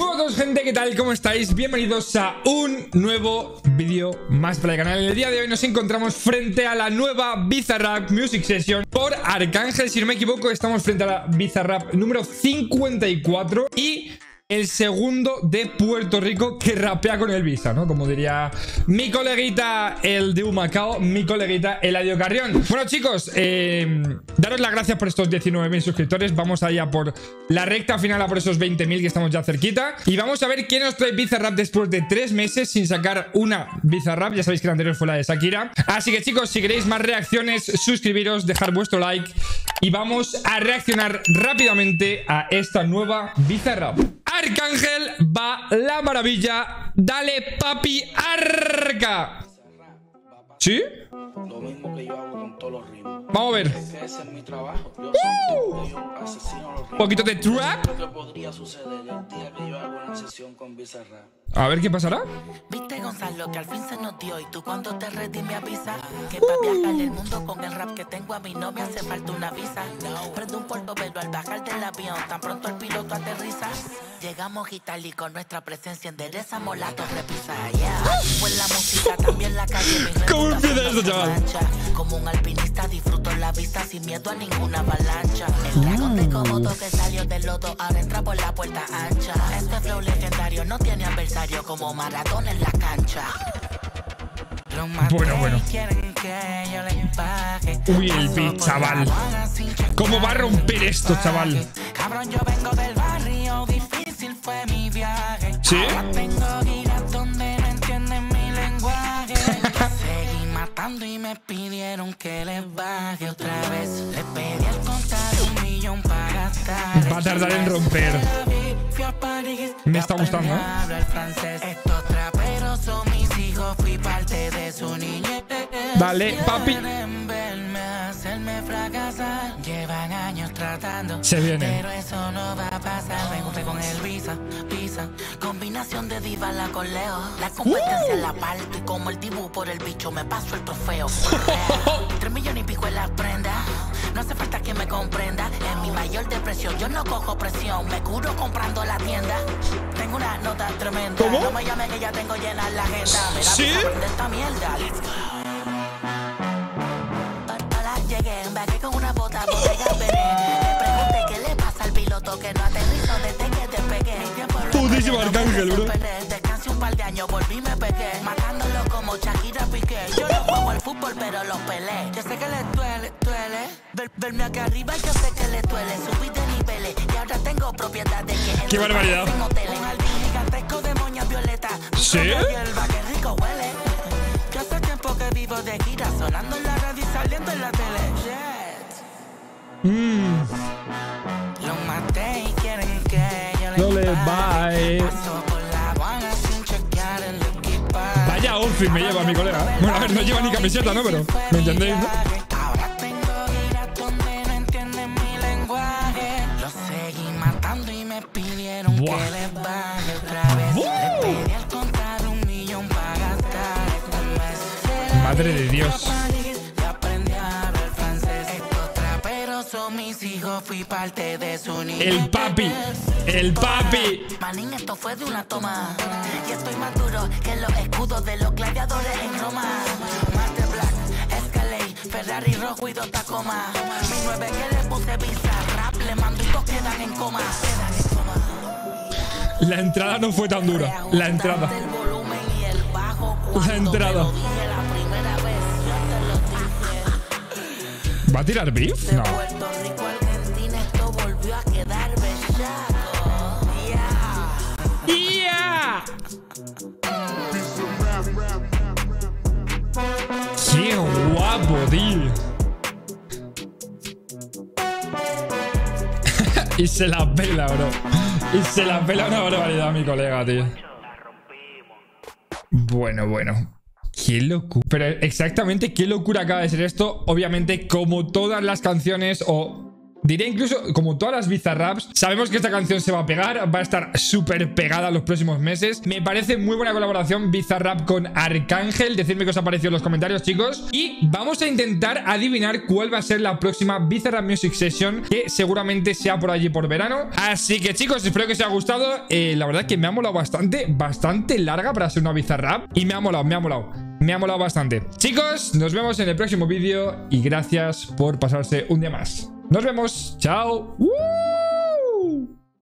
Muy buenas gente, ¿qué tal? ¿Cómo estáis? Bienvenidos a un nuevo vídeo más para el canal. El día de hoy nos encontramos frente a la nueva Bizarrap Music Session por Arcángel. Si no me equivoco, estamos frente a la Bizarrap número 54 y el segundo de Puerto Rico que rapea con el Visa, ¿no? Como diría mi coleguita el de Humacao, mi coleguita Eladio Carrión. Bueno, chicos, eh, daros las gracias por estos 19.000 suscriptores. Vamos allá por la recta final, a por esos 20.000 que estamos ya cerquita. Y vamos a ver quién nos trae Bizarrap después de tres meses sin sacar una Bizarrap. Ya sabéis que la anterior fue la de Shakira. Así que, chicos, si queréis más reacciones, suscribiros, dejar vuestro like. Y vamos a reaccionar rápidamente a esta nueva Bizarrap. Arcángel va la maravilla. Dale, papi, arca. ¿Sí? Lo mismo que yo hago con todos los ritmos. Vamos a ver. Que ese es mi trabajo. Yo soy un tipo, yo asesino los Un ritmos. poquito de trap. Lo que podría suceder el día que yo hago una sesión con Bizarrap. A ver qué pasará. Viste Gonzalo que al fin se nos dio y tú cuando te ready me avisa que para viajar el mundo con el rap que tengo a mí no me hace falta una visa. Prendo un portobelo al bajar del avión, tan pronto el piloto aterriza. Llegamos y con nuestra presencia enderezamos la torre pisa. Yeah. ¿Cómo empieza esto, chaval? mancha. Como un alpinista disfruto la vista sin miedo a ninguna avalancha. El dragón de Komodo que salió del lodo ahora entra por la puerta ancha. Este flow legendario no tiene adversario como Maradona en la cancha. Bueno, bueno. Uy, el beat, chaval. ¿Cómo va a romper esto, chaval? Cabrón, yo vengo del barrio, difícil fue mi viaje. ¿Sí? Me pidieron que les baje otra vez. Les pedí al contar un millón para gastar. Va a tardar en romper. Me está gustando, ¿eh? a hablar francés. Estos traperos son mis hijos, fui parte de su niñez. Dale, papi. Se viene. Pero eso no va a pasar. Me junté con el Visa, Visa. Combinación de diva la con Leo. La competencia la parto y como el dibu por el bicho me paso el trofeo. Tres millones y pico en la prenda. No hace falta que me comprenda. En mi mayor depresión yo no cojo presión. Me curo comprando la tienda. Tengo una nota tremenda. ¿Cómo? No me llamen que ya tengo llena la agenda. Mira, ¿Sí? Visa, prende esta mierda. Let's go. Que no aterrizó desde que despegué. Lo Putísimo Arcángel, bro. Descansé un par de años, volví y me pegué. Matándolo como Shakira Piqué. Yo no juego al fútbol, pero los peleé. Yo sé que le duele, duele. Ver- verme acá arriba, yo sé que le duele. Subí de niveles y ahora tengo propiedades que Qué barbaridad. Un jardín gigantesco de moñas violetas. ¿Sí? hierba, qué rico huele. Yo hace tiempo que vivo de gira, sonando en la radio y saliendo en la tele. Shit. Mm, Lo maté y quieren que yo No le le bye. Vaya outfit me lleva mi colega. Bueno, a ver, no lleva ni camiseta, ¿no? Pero, ¿me entendéis, no? Les. Les mes. Madre de Dios. Mis hijos, fui parte de su niñez. El papi. El papi. Manín, esto fue de una toma. Y estoy más duro que los escudos de los gladiadores en Roma. Master Black, Escalade, Ferrari rojo y dos Tacoma. Mi nueve que le puse visa, rap, le mando y dos quedan en coma. Quedan en coma. La entrada no fue tan dura. La entrada. La entrada. ¿Va a tirar beef? No. Y se la pela, bro. Y se la pela una barbaridad mi colega, tío. Bueno, bueno. Qué locura. Pero exactamente qué locura acaba de ser esto. Obviamente, como todas las canciones o Diré incluso, como todas las Bizarraps, sabemos que esta canción se va a pegar, va a estar súper pegada los próximos meses. Me parece muy buena colaboración Bizarrap con Arcángel. Decidme qué os ha parecido en los comentarios, chicos. Y vamos a intentar adivinar cuál va a ser la próxima Bizarrap Music Session, que seguramente sea por allí por verano. Así que, chicos, espero que os haya gustado. Eh, la verdad que me ha molado bastante, bastante larga para ser una Bizarrap. Y me ha molado, me ha molado. Me ha molado bastante. Chicos, nos vemos en el próximo vídeo y gracias por pasarse un día más. Nos vemos. Chao.